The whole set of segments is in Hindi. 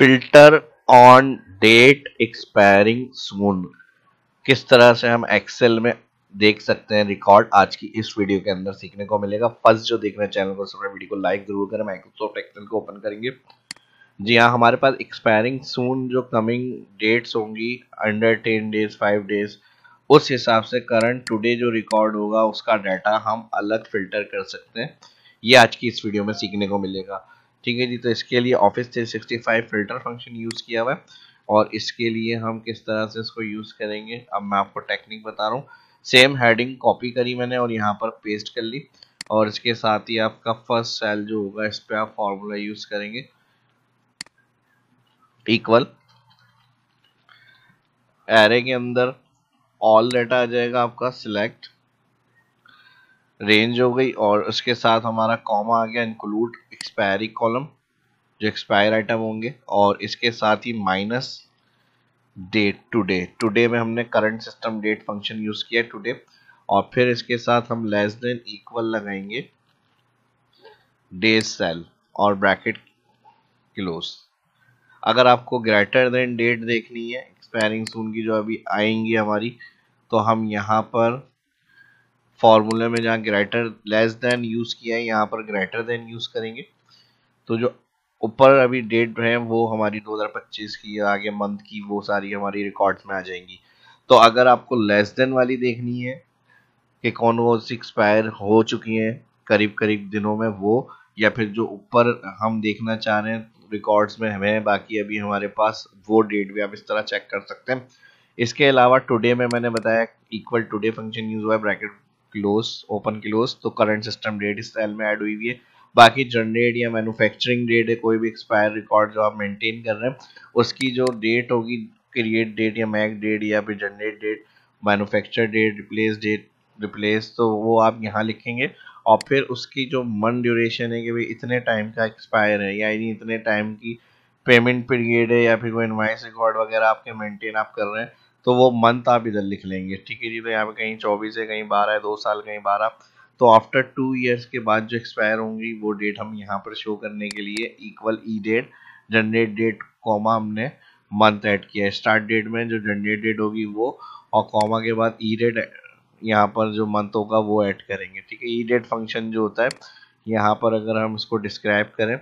Filter on date expiring soon. किस तरह से हम एक्सेल में देख सकते हैं रिकॉर्ड आज की इस वीडियो के अंदर सीखने को मिलेगा। फ़र्स्ट जो देख रहे हैं चैनल को वीडियो को लाइक ज़रूर करें। माइक्रोसॉफ्ट एक्सेल को ओपन करेंगे। जी हाँ हमारे पास एक्सपायरिंग सून जो कमिंग डेट्स होंगी under ten days five days उस हिसाब से करंट टुडे जो रिकॉर्ड होगा, उसका डाटा हम अलग फ़िल्टर कर सकते हैं। ये आज की इस वीडियो में सीखने को मिलेगा। ठीक है जी तो इसके लिए ऑफ़िस 365 फ़िल्टर फ़ंक्शन यूज़ किया हुआ है। और इसके लिए हम किस तरह से इसको यूज़ करेंगे, अब मैं आपको टेक्निक बता रहा हूँ। सेम हेडिंग कॉपी करी मैंने और यहाँ पर पेस्ट कर ली। और इसके साथ ही आपका फ़र्स्ट सेल जो होगा, इस पर आप फॉर्मूला यूज़ करेंगे। इक्वल एरे के अंदर ऑल डाटा आ जाएगा आपका सिलेक्ट रेंज हो गई और उसके साथ हमारा कॉमा आ गया इंक्लूड एक्सपायरी कॉलम जो एक्सपायर आइटम होंगे, और इसके साथ ही माइनस डेट टुडे टुडे में हमने current system date function use किया टुडे और फिर इसके साथ हम लेस देन इक्वल लगाएँगे डेज़ सेल और ब्रैकेट क्लोज अगर आपको ग्रेटर देन डेट देखनी है एक्सपायरिंग सून की जो अभी आएँगी हमारी तो हम यहाँ पर फॉर्मूले में जहाँ ग्रेटर लेस देन यूज़ किया है, यहाँ पर ग्रेटर देन यूज़ करेंगे। तो जो ऊपर अभी डेट है, वो हमारी 2025 की, आगे मंथ की, वो सारी हमारी रिकॉर्ड्स में आ जाएँगी। तो अगर आपको लेस देन वाली देखनी है, कि कौन वो एक्सपायर हो चुकी हैं करीब करीब दिनों में, वो, या फिर जो ऊपर हम देखना चाह रहे हैं, रिकॉर्ड्स में हमें बाकी अभी हमारे पास, वो डेट भी आप इस तरह चेक कर सकते हैं। इसके अलावा टुडे में मैंने बताया इक्वल टुडे फ़ंक्शन यूज़ हुआ है, ब्रैकेट क्लोज ओपन क्लोज तो करंट सिस्टम डेट इस सेल में ऐड हुई हुई है। बाकी जनरेट या मैन्युफैक्चरिंग डेट है, कोई भी एक्सपायर रिकॉर्ड जो आप मेंटेन कर रहे हैं, उसकी जो डेट होगी क्रिएट डेट या मैक डेट या फिर generate date manufacture date replace date replace तो वो आप यहाँ लिखेंगे। और फिर उसकी जो मन ड्यूरेशन है कि भाई इतने टाइम का एक्सपायर है, या इतने टाइम की पेमेंट पीरियड है, या फिर कोई इनवाइस रिकॉर्ड वगैरह आपके मेंटेन आप कर रहे हैं तो वो मंथ आप इधर लिख लेंगे। ठीक है जी तो यहाँ पे कहीं चौबीस है, कहीं बारह है, दो साल, कहीं बारह। तो आफ्टर टू इयर्स के बाद जो एक्सपायर होंगी, वो डेट हम यहाँ पर शो करने के लिए equal E date generate date comma हमने मंथ ऐड किया है। स्टार्ट डेट में जो जनरेट डेट होगी वो और कॉमा के बाद ई डेट यहाँ पर जो मंथ होगा वो ऐड करेंगे। ठीक है ई डेट फ़ंक्शन जो होता है, यहाँ पर अगर हम इसको डिस्क्राइब करें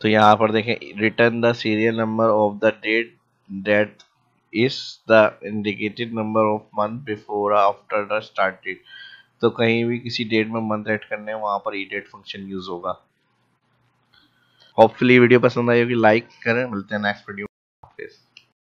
तो यहाँ पर देखें return the serial number of the date date is the indicated number of month before after the start date तो कहीं भी किसी डेट में मंथ ऐड करने वहाँ पर ई डेट फ़ंक्शन यूज़ होगा। होपफुली वीडियो पसंद आई होगी लाइक करें, मिलते हैं नेक्स्ट वीडियो